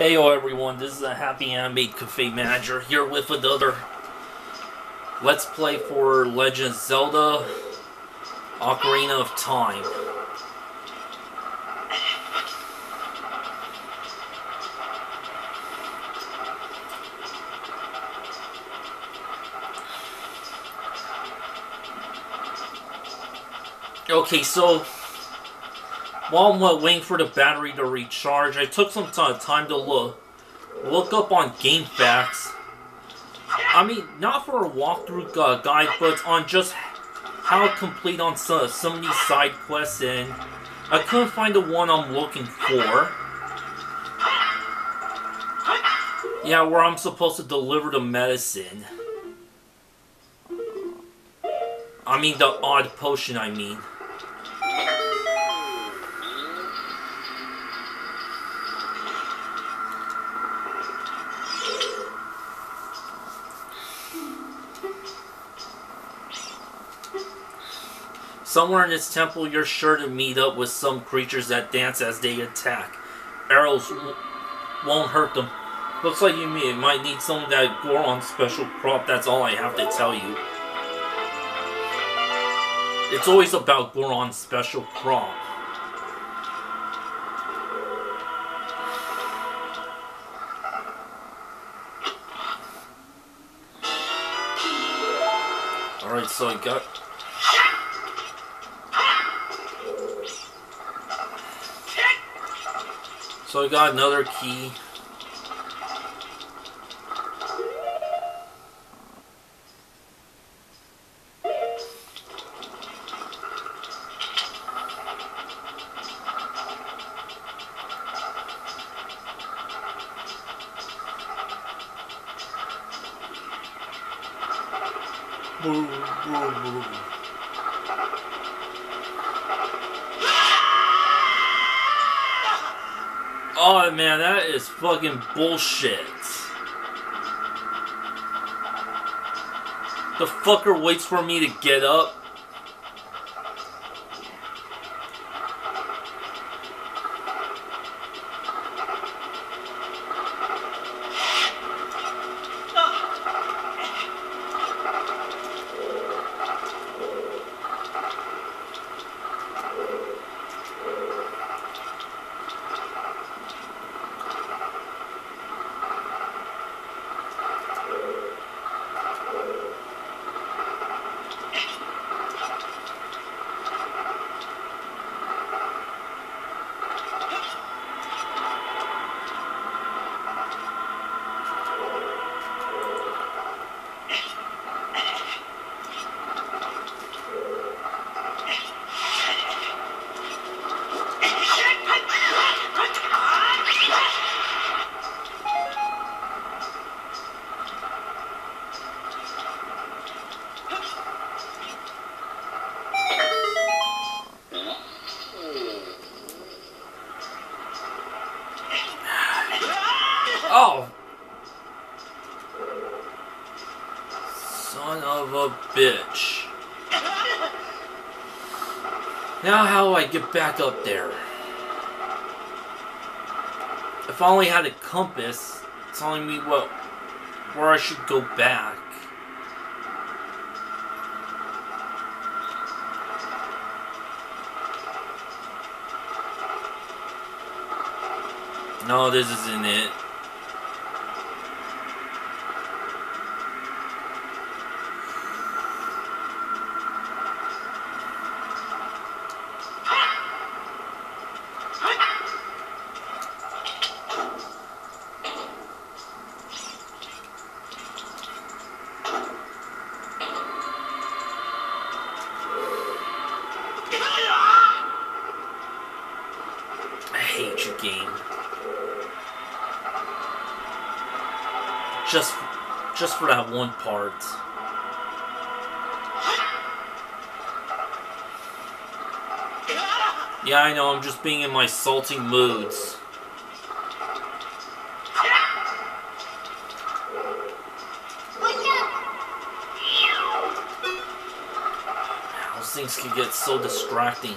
Hey everyone, this is a Happy Animaid Cafe Manager here with another Let's Play for Legend Zelda Ocarina of Time. Okay, so while I'm waiting for the battery to recharge, I took some time to look look up on GameFAQs. I mean, not for a walkthrough guide, but on just how to complete on some, some of these side quests, and I couldn't find the one I'm looking for. Yeah, where I'm supposed to deliver the medicine. I mean, the odd potion, I mean. Somewhere in this temple, you're sure to meet up with some creatures that dance as they attack. Arrows won't hurt them. Looks like you might need some of that Goron special crop, that's all I have to tell you. It's always about Goron special crop. Alright, so I got So I got another key. Boo, boo, boo. Oh man, that is fucking bullshit. The fucker waits for me to get up. Oh! Son of a bitch. Now how do I get back up there? If I only had a compass telling me what where I should go back. No, this isn't it. Just for that one part. Yeah, I know, I'm just being in my salting moods. Those things can get so distracting.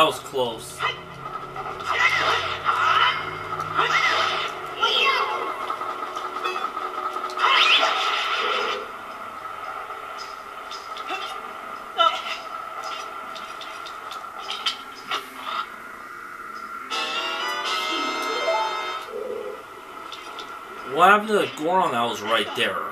That was close. What happened to the Goron that was right there?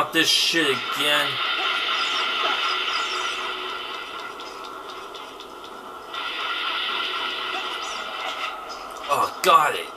about this shit again. Oh, got it.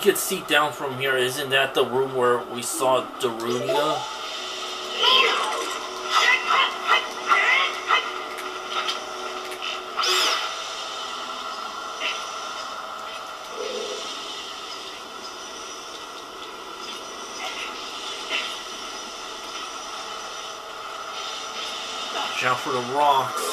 You could see down from here. Isn't that the room where we saw Darunia? Watch out for the rocks.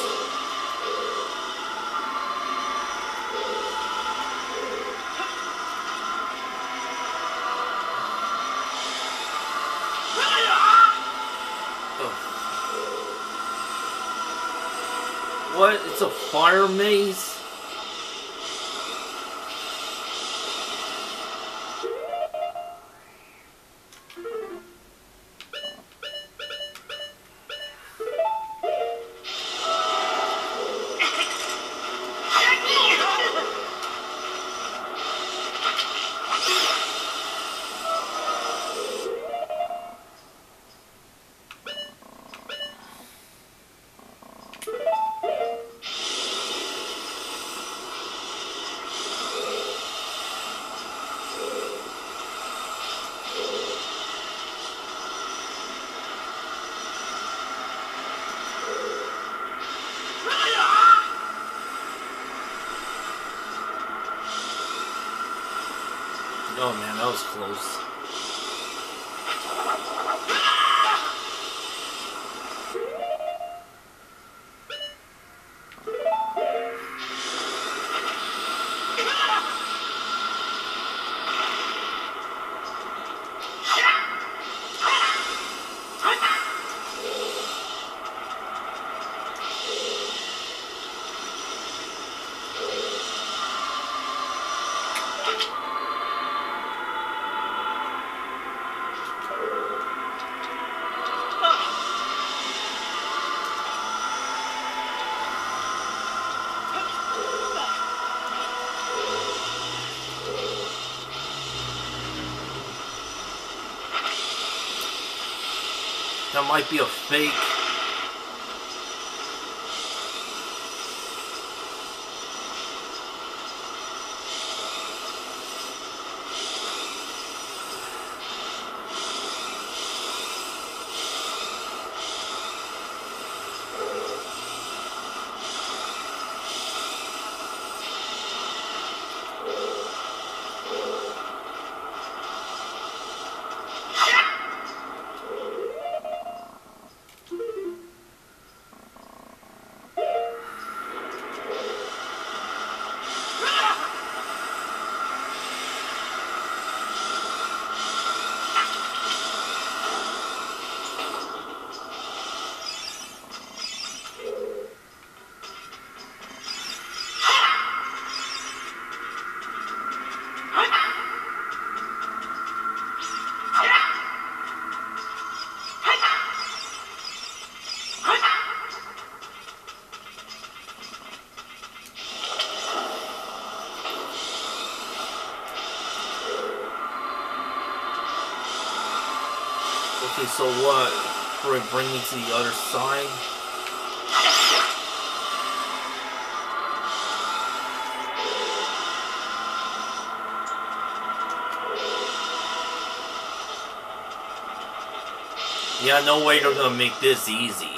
What? It's a fire maze? was close. you might be a fake. Okay, so what? For it bring me to the other side? Yeah, no way they're gonna make this easy.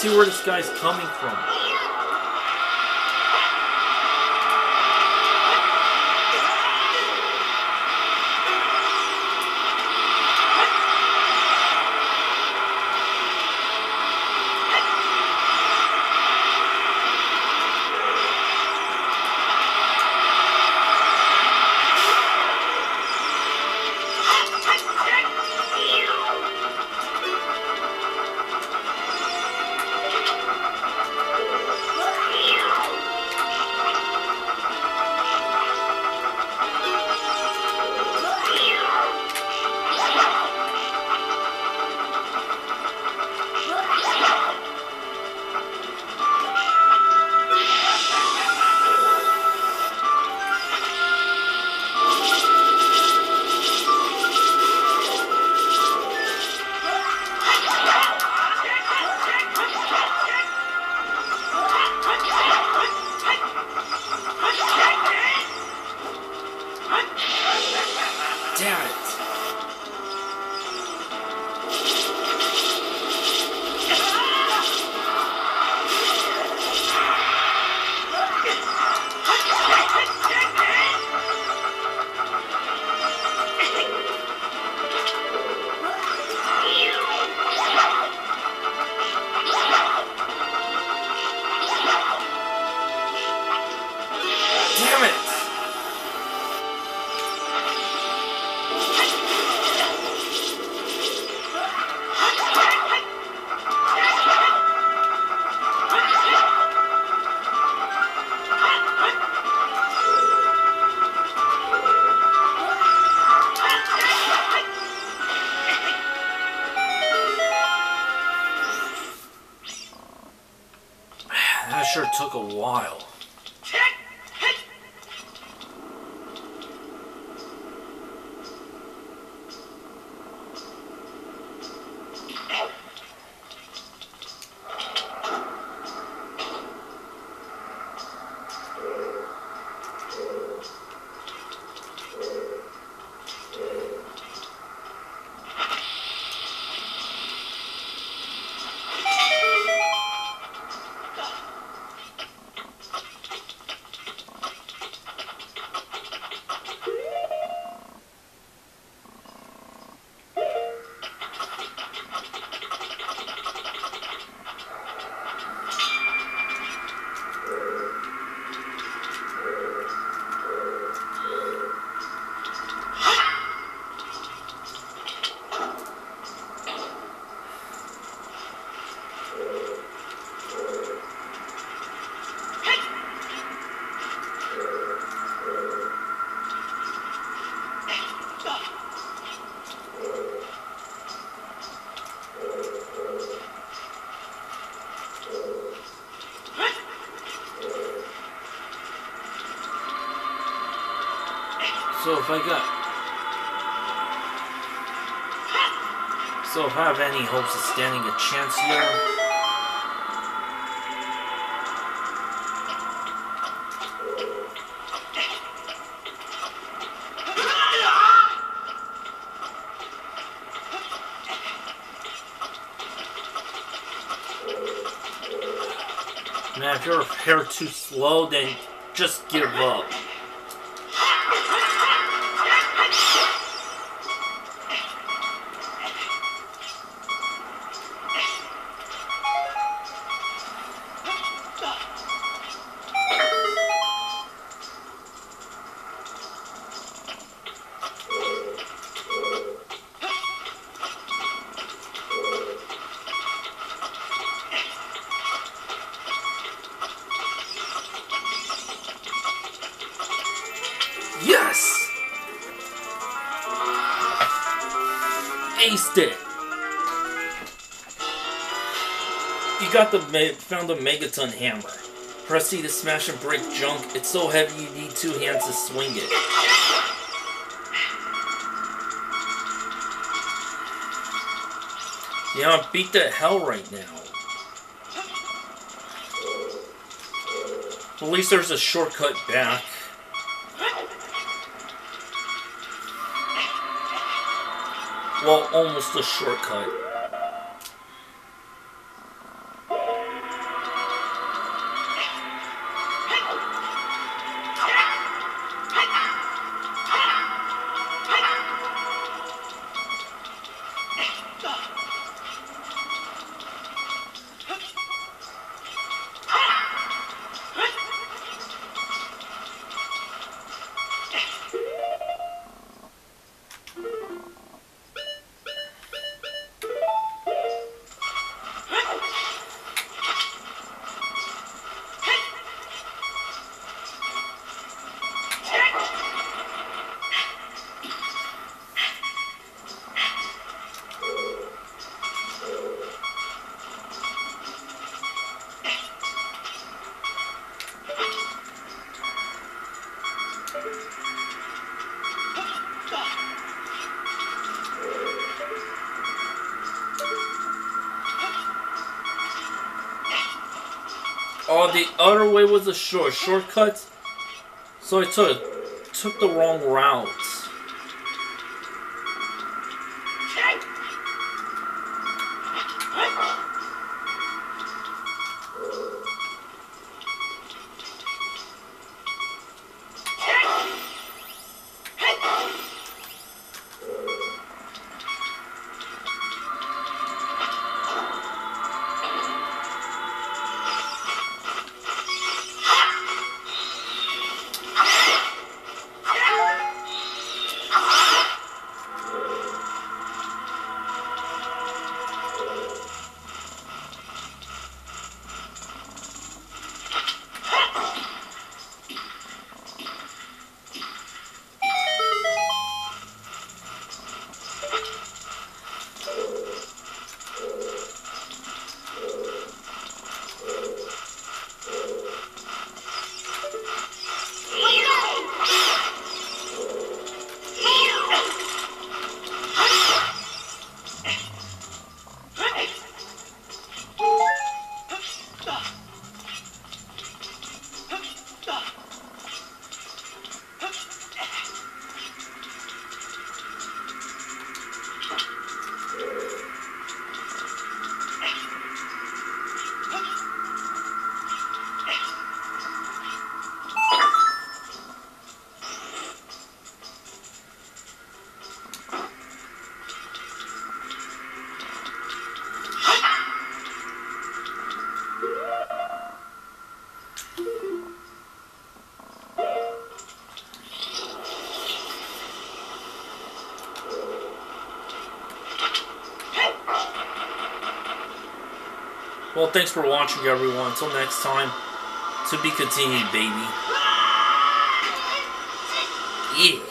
See where this guy's coming from. damn it. Took a while. So if I got... So if I have any hopes of standing a chance here... Man, if you're hair too slow, then just give up. Got the found the Megaton hammer. Press to smash and break junk. It's so heavy you need two hands to swing it. Yeah, I beat the hell right now. At least there's a shortcut back. Well, almost a shortcut. Other way was a short shortcut, so I took took the wrong route. Well, thanks for watching, everyone. Until next time, to be continued, baby. Yeah.